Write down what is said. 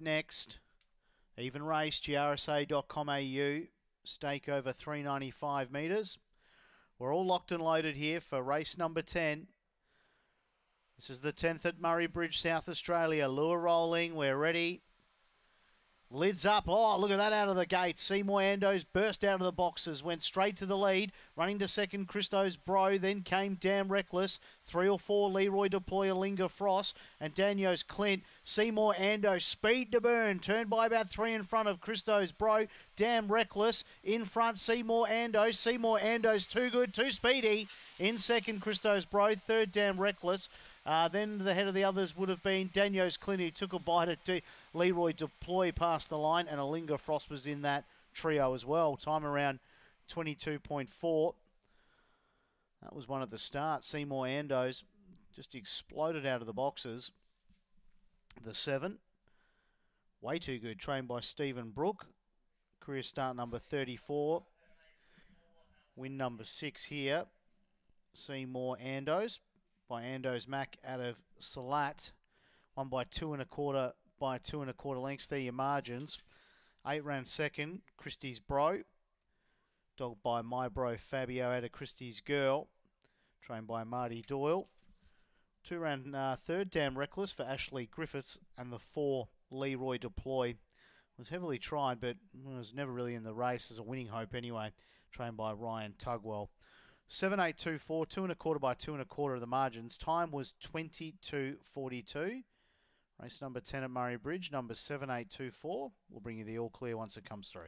next. Even race, grsa.com.au. Stake over 395 metres. We're all locked and loaded here for race number 10. This is the 10th at Murray Bridge, South Australia. Lure rolling. We're ready. Lids up. Oh, look at that out of the gate. Seymour Andos burst out of the boxes, went straight to the lead. Running to second, Christo's Bro. Then came Damn Reckless. Three or four, Leroy Deployer, Linga Frost. And Daniel's Clint. Seymour Andos, speed to burn. Turned by about three in front of Christo's Bro. Damn Reckless. In front, Seymour Andos. Seymour Andos, too good, too speedy. In second, Christo's Bro. Third, Damn Reckless. Uh, then the head of the others would have been Daniel's Clint, who took a bite at De- Leroy Deploy past the line, and Alinga Frost was in that trio as well. Time around 22.4. That was one at the start. Seymour Andos just exploded out of the boxes. The seven. Way too good. Trained by Stephen Brook. Career start number 34. Win number six here. Seymour Andos by Andos Mac out of Salat. One by two and a quarter by two and a quarter lengths. There your margins. Eight round second, Christie's Bro. Dog by my bro Fabio out of Christie's Girl. Trained by Marty Doyle. Two round uh, third, Damn Reckless for Ashley Griffiths. And the four, Leroy Deploy. Was heavily tried, but was never really in the race as a winning hope anyway. Trained by Ryan Tugwell. 7824, two and a quarter by two and a quarter of the margins. Time was 22.42. Race number 10 at Murray Bridge, number 7824. We'll bring you the all clear once it comes through.